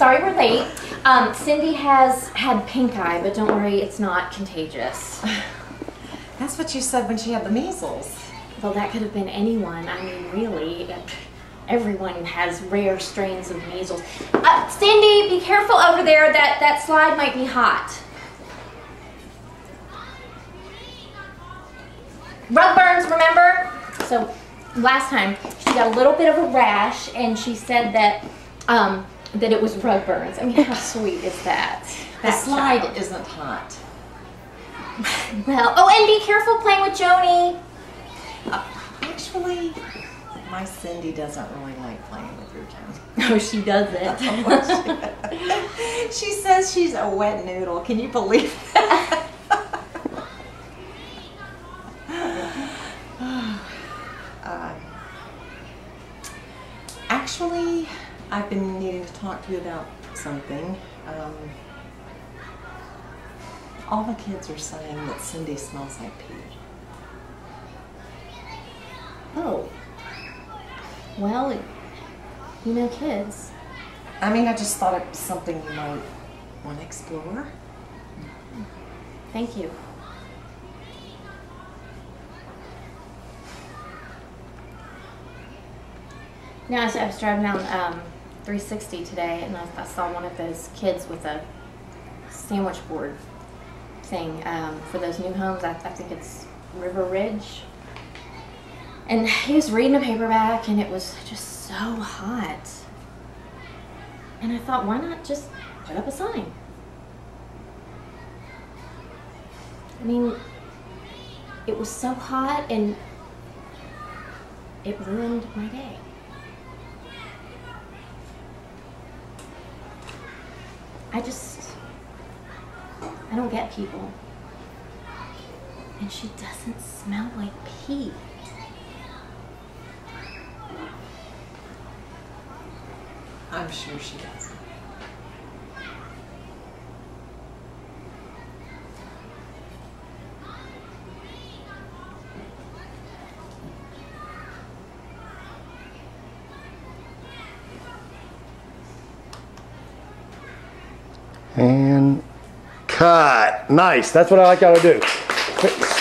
late. Um, Cindy has had pink eye, but don't worry, it's not contagious. That's what you said when she had the measles. Well, that could have been anyone. I mean, really, everyone has rare strains of measles. Uh, Cindy, be careful over there. That, that slide might be hot. Rug burns, remember? So last time she got a little bit of a rash and she said that um, that it was rug burns. I mean, how sweet is that? The That slide child. isn't hot. Well, oh, and be careful playing with Joni. Actually, my Cindy doesn't really like playing with your town. No, she doesn't. she says she's a wet noodle. Can you believe that? Uh, actually, I've been needing to talk to you about something. Um, all the kids are saying that Cindy smells like pee. Oh. Well, you know kids. I mean, I just thought it was something you might want to explore. Thank you. No, I was, I was driving down um, 360 today, and I, I saw one of those kids with a sandwich board thing um, for those new homes. I, I think it's River Ridge. And he was reading a paperback, and it was just so hot. And I thought, why not just put up a sign? I mean, it was so hot and it ruined my day. I just, I don't get people. And she doesn't smell like pee. I'm sure she does. And cut. Nice. That's what I like y'all to do.